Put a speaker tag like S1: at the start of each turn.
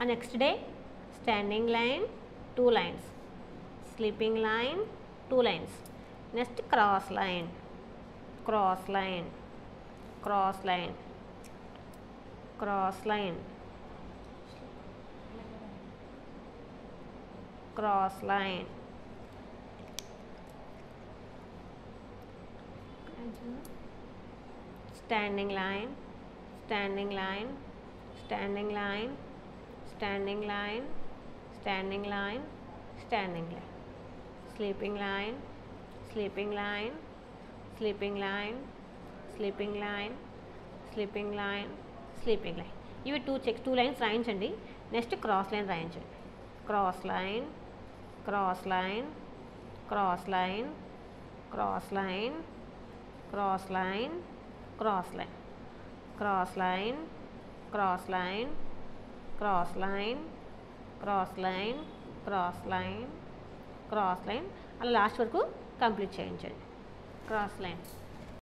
S1: and next day standing line two lines. Sleeping line two lines. Next cross line. Cross line. Cross line. Cross line. Cross line. Standing line standing line standing line. standing line standing line standing line sleeping line sleeping line sleeping line sleeping line sleeping line sleeping line ఇవి two checks two lines రాయించండి next cross line రాయించండి cross line cross line cross line cross line cross line cross line cross line cross line cross line cross line cross line cross line అలా last వరకు complete చేయించండి. Cross line